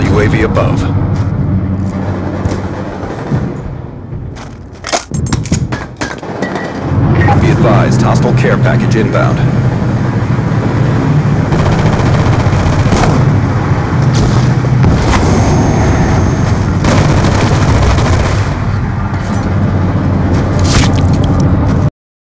UAV above. Be advised, hostile care package inbound.